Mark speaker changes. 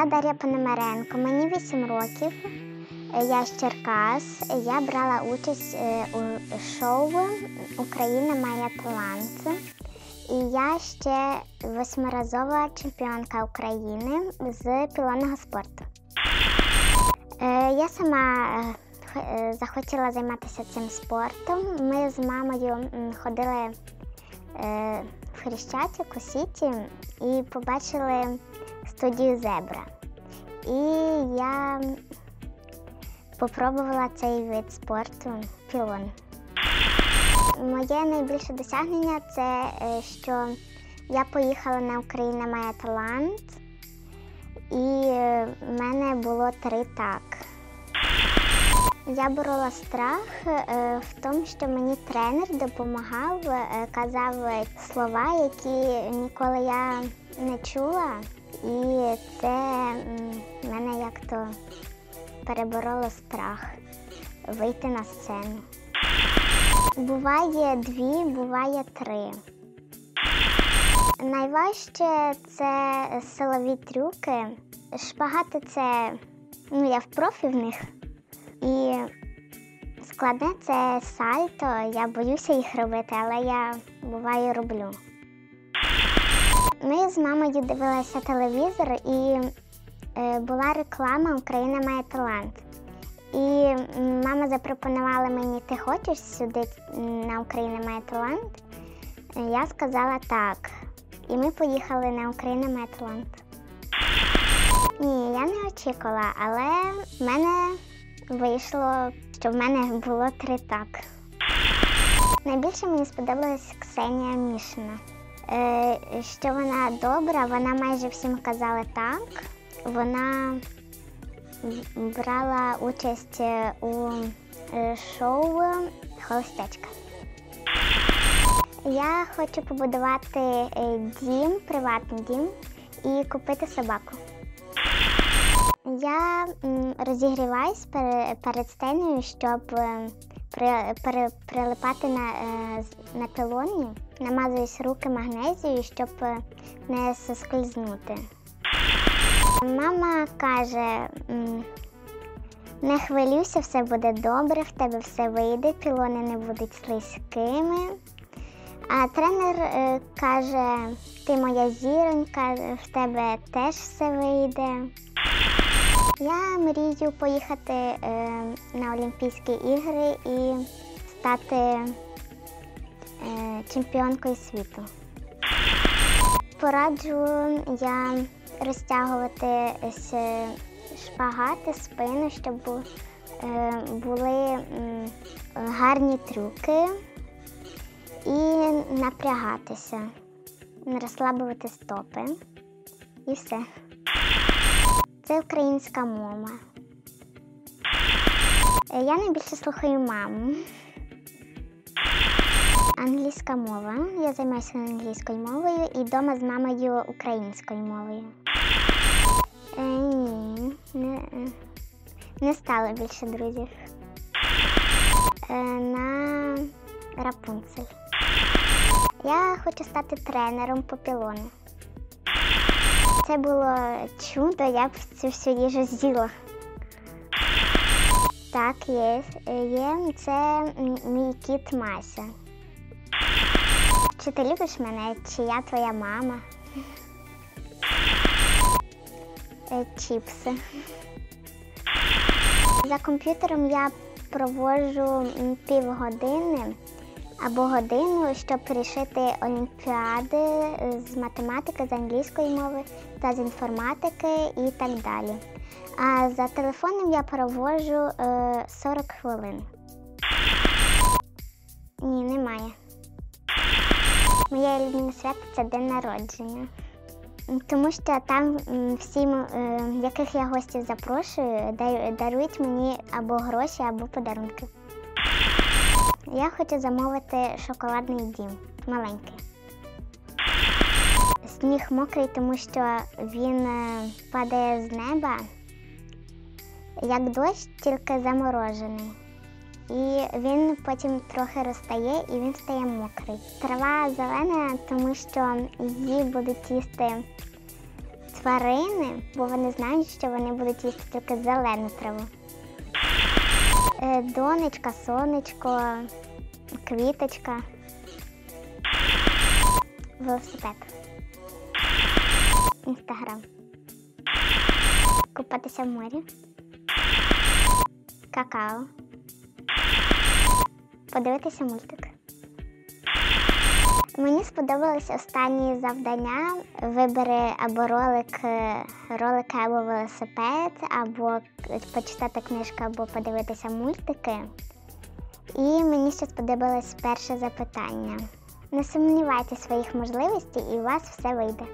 Speaker 1: Я Дар'я Пономаренко, мені 8 років. Я з Черкас. Я брала участь е, у шоу Україна має талант. І я ще восьмиразова чемпіонка України з пілонного спорту. Е, Я сама е, захотіла займатися цим спортом. Ми з мамою ходили в Хрещатик у Сіті і побачили студію Зебра. І я попробувала цей вид спорту пілон. Моє найбільше досягнення це е, що я поїхала на Україна має талант, і е, в мене було три так. Я борола страх е, в тому, що мені тренер допомагав, казав слова, які ніколи я не чула, і це мене як то перебороло страх вийти на сцену. Буває дві, буває три. Найважче це силові трюки. Шпагати це ну я в профі в них. І складне це сальто. Я боюся їх робити, але я буває роблю. Ми з мамою дивилися телевізор і була реклама Україна має талант. І мама запропонувала мені, ти хочеш сюди на Україна має талант? Е, Я сказала так. І ми поїхали на Україна має талант. Ні, я не очікувала, але в мене вийшло, що в мене було три так. Найбільше мені сподобалась Ксенія Мішина. Е, що вона добра, вона майже всім казала так. Вона брала участь е, у е, шоу Холостячка. Я хочу побудувати е, дім, приватний дім і купити собаку. Я розігріваюсь перед сценою, щоб при, прилипати на, на пілоні, намазуюсь руки магнезією, щоб не соскользнути. Мама каже: не хвилюйся, все буде добре, в тебе все вийде, пілони не будуть слизькими. А тренер е, каже: ти моя зіронька, в тебе теж все вийде. Я мрію поїхати е, на Олімпійські ігри і стати е, чемпіонкою світу. Пораджу я розтягувати шпагати, спину, щоб е, були гарні трюки і напрягатися, не розслаблювати стопи і все. Це українська мова. Е, Я найбільше слухаю маму. Англійська мова. Я займаюся англійською мовою і вдома з мамою українською мовою. Е, ні, не, не стало більше друзів. Е, на Рапунцель. Я хочу стати тренером по пілону. Це було чудо, я б цю всю їжу з'їла. Так, є. Є. Це мій кіт Мася. Чи ти любиш мене, чи я твоя мама? Е, Чіпси. За комп'ютером я проводжу півгодини або годину, щоб рішити олімпіади з математики, з англійської мови та з інформатики і так далі. А за телефоном я проводжу е, 40 хвилин. Ні, немає. Моє улюблене свято це день народження. Тому що там всім, е, яких я гостів запрошую, дар- дарують мені або гроші, або подарунки. Я хочу замовити шоколадний дім маленький. Сніг мокрий, тому що він е, падає з неба, як дощ, тільки заморожений. І він потім трохи розтає і він стає мокрий. Трава зелена, тому що її будуть їсти тварини, бо вони знають, що вони будуть їсти тільки зелену траву. Е, Донечка, сонечко, квіточка. Велосипед. Інстаграм. Купатися в морі. Какао. Подивитися мультик. Мені сподобалось останні завдання. Вибери або ролик, е, ролики або велосипед, або почитати книжку, або подивитися мультики. І мені ще сподобалось перше запитання. Не сумнівайтеся своїх можливостей і у вас все вийде.